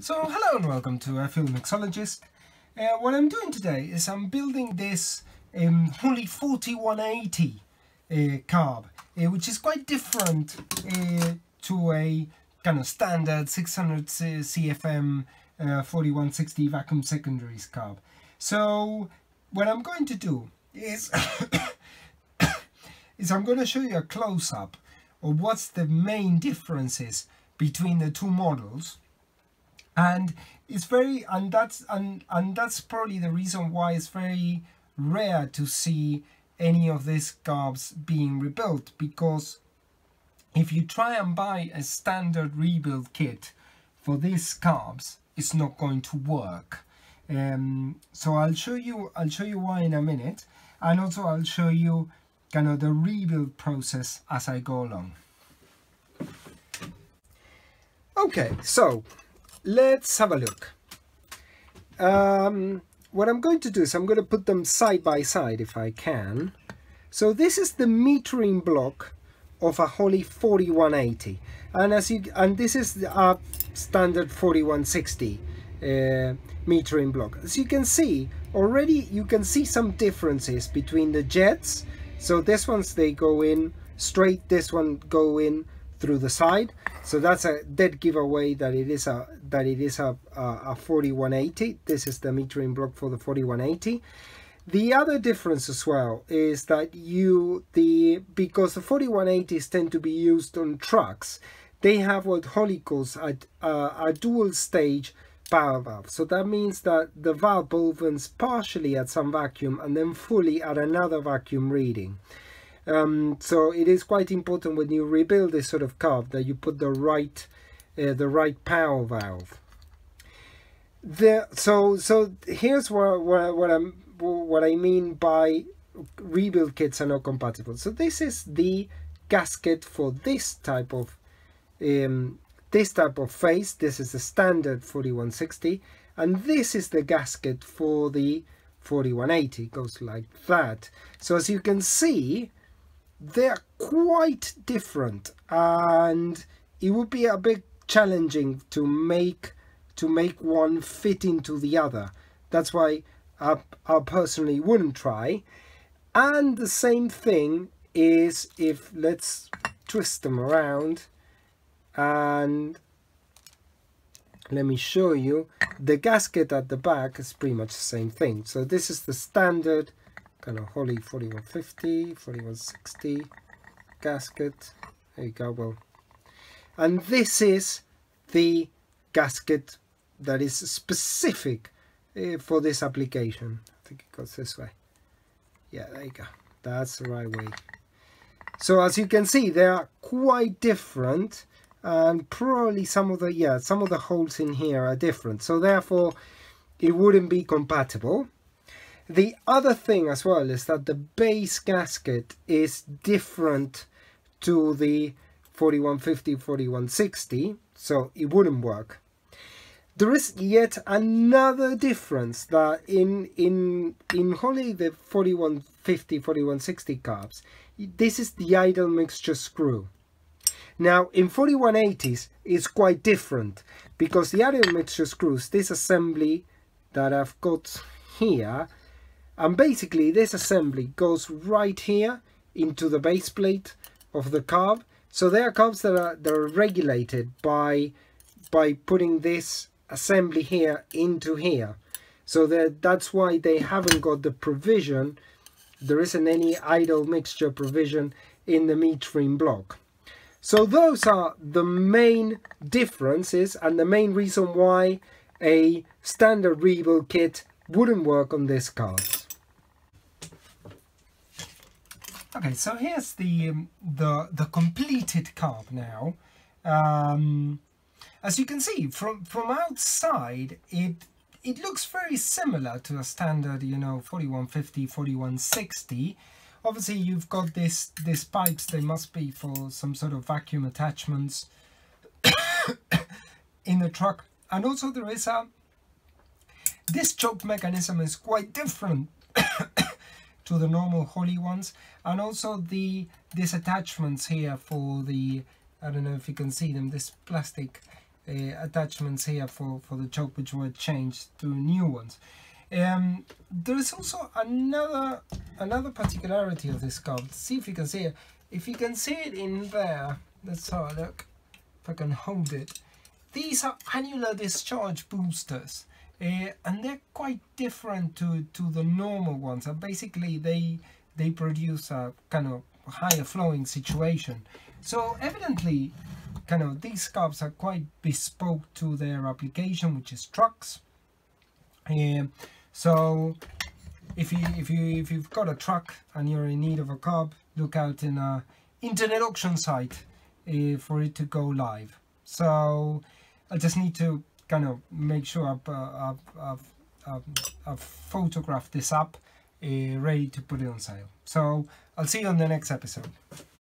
So hello and welcome to Air Fuel Mixologist. Uh, what I'm doing today is I'm building this um, Holley 4180 uh, carb, uh, which is quite different uh, to a kind of standard 600 CFM uh, 4160 vacuum secondaries carb. So what I'm going to do is, is I'm going to show you a close-up of what's the main differences between the two models and it's very and that's and and that's probably the reason why it's very rare to see any of these carbs being rebuilt because if you try and buy a standard rebuild kit for these carbs it's not going to work. Um, so I'll show you I'll show you why in a minute. And also I'll show you kind of the rebuild process as I go along. Okay so let's have a look. Um, what I'm going to do is I'm going to put them side by side if I can. So this is the metering block of a Holley 4180 and as you and this is our standard 4160 uh, metering block. As you can see already you can see some differences between the jets. So this ones they go in straight, this one go in through the side. So that's a dead giveaway that it is a that it is a, a, a 4180 this is the metering block for the 4180 the other difference as well is that you the because the 4180s tend to be used on trucks they have what Holley calls a, a, a dual stage power valve. So that means that the valve opens partially at some vacuum and then fully at another vacuum reading um, so it is quite important when you rebuild this sort of carb that you put the right uh, the right power valve. The, so so here's what, what, what I'm what I mean by rebuild kits are not compatible. So this is the gasket for this type of um, this type of face. This is the standard 4160 and this is the gasket for the 4180 it goes like that so as you can see they're quite different and it would be a bit challenging to make to make one fit into the other. That's why I, I personally wouldn't try. And the same thing is if let's twist them around and let me show you. The gasket at the back is pretty much the same thing. So this is the standard kind of Holley 4150, 4160 gasket. There you go, well. And this is the gasket that is specific uh, for this application. I think it goes this way. Yeah, there you go. That's the right way. So as you can see, they are quite different and probably some of the, yeah, some of the holes in here are different. So therefore, it wouldn't be compatible. The other thing as well is that the base gasket is different to the 4150, 4160, so it wouldn't work. There is yet another difference that in in in Holley the 4150, 4160 carbs, this is the idle mixture screw. Now in 4180s it's quite different because the idle mixture screws, this assembly that I've got here and basically this assembly goes right here into the base plate of the carb. So there are carbs that are that are regulated by by putting this assembly here into here. So that that's why they haven't got the provision. There isn't any idle mixture provision in the metering block. So those are the main differences and the main reason why a standard rebuild kit wouldn't work on this card Okay, so here's the um, the the completed carb now. Um, as you can see from from outside, it it looks very similar to a standard, you know, 4150, 4160. Obviously, you've got this this pipes. They must be for some sort of vacuum attachments in the truck, and also there is a this choke mechanism is quite different to the normal Holley ones and also the these attachments here for the I don't know if you can see them this plastic uh, attachments here for, for the choke which were changed to new ones. Um, there is also another another particularity of this. Let's see if you can see it. If you can see it in there, let's have a look. If I can hold it. These are annular discharge boosters. Uh, and they're quite different to, to the normal ones. And basically they they produce a kind of higher flowing situation. So evidently kind of these scarves are quite bespoke to their application, which is trucks. Um, so if you if you if you've got a truck and you're in need of a carb, look out in a internet auction site uh, for it to go live. So I just need to kind of make sure I've, uh, I've, I've, I've, photographed this up uh, ready to put it on sale. So I'll see you on the next episode.